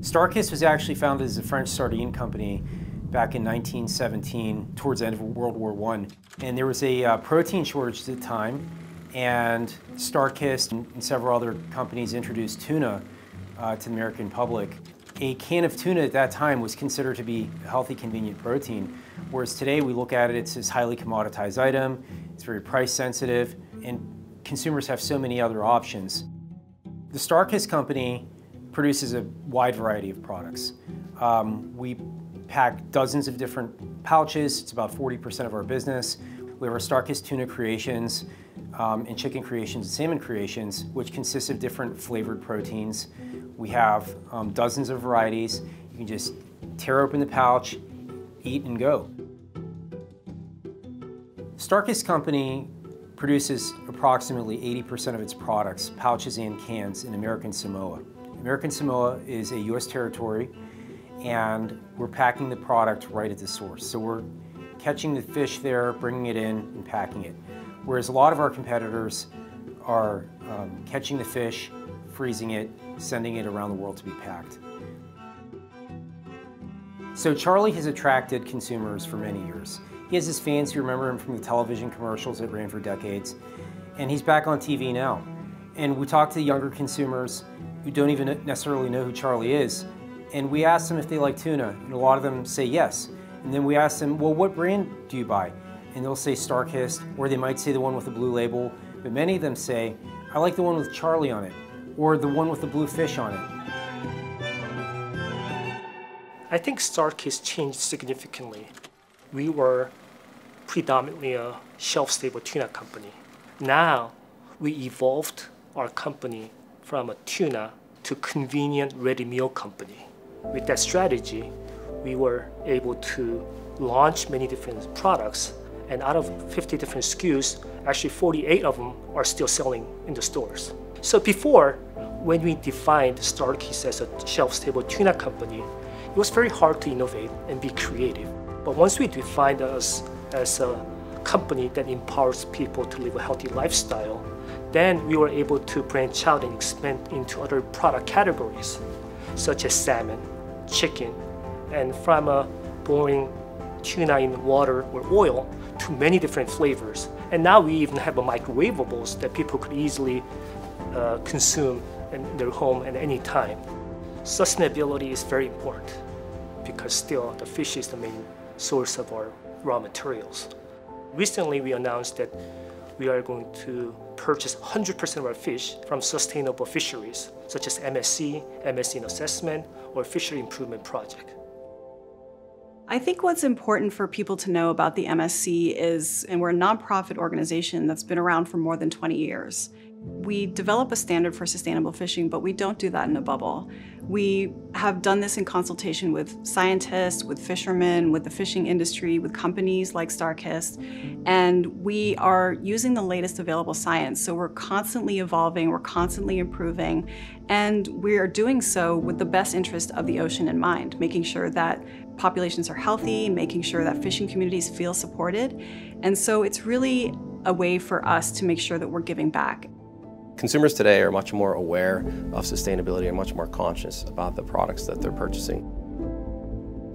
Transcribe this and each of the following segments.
Starkist was actually founded as a French sardine company back in 1917, towards the end of World War I. And there was a uh, protein shortage at the time, and Starkist and, and several other companies introduced tuna uh, to the American public. A can of tuna at that time was considered to be a healthy, convenient protein, whereas today we look at it, it's this highly commoditized item, it's very price sensitive, and consumers have so many other options. The Starkist company produces a wide variety of products. Um, we pack dozens of different pouches. It's about 40% of our business. We have our Starkist tuna creations um, and chicken creations and salmon creations, which consist of different flavored proteins. We have um, dozens of varieties. You can just tear open the pouch, eat and go. Starkist Company produces approximately 80% of its products, pouches and cans, in American Samoa. American Samoa is a U.S. territory and we're packing the product right at the source. So we're catching the fish there, bringing it in, and packing it. Whereas a lot of our competitors are um, catching the fish, freezing it, sending it around the world to be packed. So Charlie has attracted consumers for many years. He has his fans who remember him from the television commercials that ran for decades, and he's back on TV now. And we talk to younger consumers who don't even necessarily know who Charlie is, and we ask them if they like tuna, and a lot of them say yes. And then we ask them, well, what brand do you buy? And they'll say Starkist, or they might say the one with the blue label, but many of them say, I like the one with Charlie on it, or the one with the blue fish on it. I think Starkist changed significantly. We were predominantly a shelf-stable tuna company. Now, we evolved our company from a tuna to convenient ready meal company. With that strategy, we were able to launch many different products and out of 50 different SKUs, actually 48 of them are still selling in the stores. So before, when we defined Starkist as a shelf-stable tuna company, it was very hard to innovate and be creative. But once we defined us as a company that empowers people to live a healthy lifestyle, then we were able to branch out and expand into other product categories, such as salmon, chicken, and from a boring tuna in water or oil to many different flavors. And now we even have a microwavables that people could easily uh, consume in their home at any time. Sustainability is very important because still the fish is the main source of our raw materials. Recently we announced that we are going to purchase 100% of our fish from sustainable fisheries, such as MSC, MSC in Assessment, or Fishery Improvement Project. I think what's important for people to know about the MSC is, and we're a nonprofit organization that's been around for more than 20 years. We develop a standard for sustainable fishing, but we don't do that in a bubble. We have done this in consultation with scientists, with fishermen, with the fishing industry, with companies like Starkist, and we are using the latest available science. So we're constantly evolving, we're constantly improving, and we are doing so with the best interest of the ocean in mind, making sure that populations are healthy, making sure that fishing communities feel supported. And so it's really a way for us to make sure that we're giving back. Consumers today are much more aware of sustainability and much more conscious about the products that they're purchasing.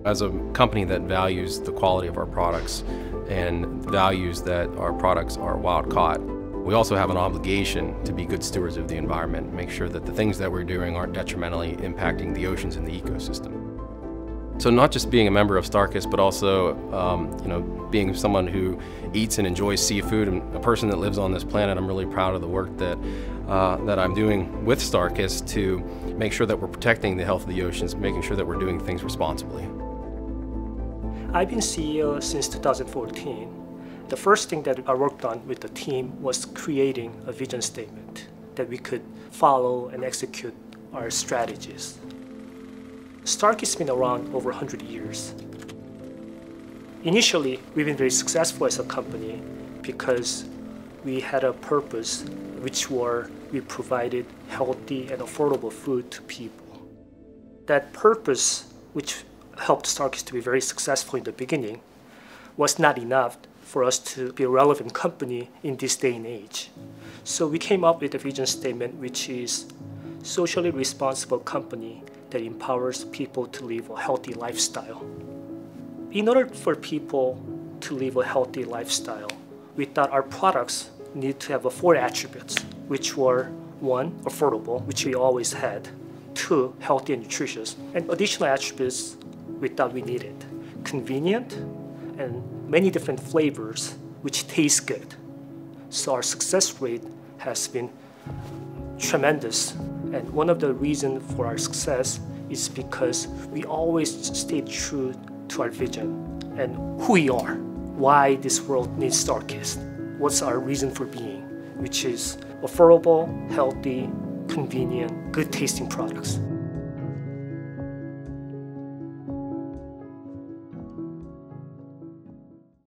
As a company that values the quality of our products and values that our products are wild caught, we also have an obligation to be good stewards of the environment, make sure that the things that we're doing aren't detrimentally impacting the oceans and the ecosystem. So not just being a member of Starkist, but also, um, you know, being someone who eats and enjoys seafood and a person that lives on this planet, I'm really proud of the work that, uh, that I'm doing with Starkist to make sure that we're protecting the health of the oceans, making sure that we're doing things responsibly. I've been CEO since 2014. The first thing that I worked on with the team was creating a vision statement that we could follow and execute our strategies. Stark has been around over 100 years. Initially, we've been very successful as a company because we had a purpose, which were we provided healthy and affordable food to people. That purpose, which helped Starkist to be very successful in the beginning, was not enough for us to be a relevant company in this day and age. So we came up with a vision statement, which is socially responsible company that empowers people to live a healthy lifestyle. In order for people to live a healthy lifestyle, we thought our products need to have four attributes, which were one, affordable, which we always had, two, healthy and nutritious, and additional attributes we thought we needed, convenient and many different flavors which taste good. So our success rate has been tremendous. And one of the reasons for our success is because we always stayed true to our vision and who we are, why this world needs StarKist, what's our reason for being, which is affordable, healthy, convenient, good tasting products.